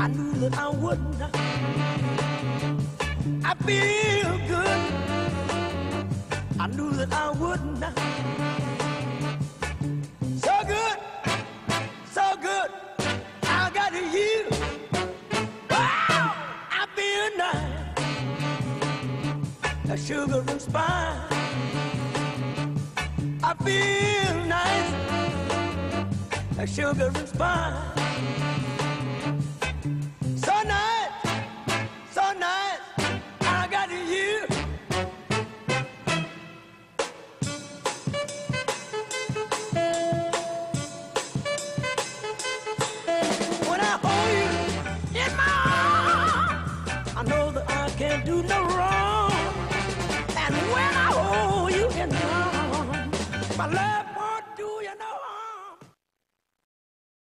I knew that I wouldn't. I feel good. I knew that I wouldn't. So good, so good. I got you. Wow, I feel nice. A sugar and spice. I feel. A sugar and spice. So nice, so nice. I got you. When I hold you in my arms, I know that I can't do no wrong. And when I hold you in my arms, my love.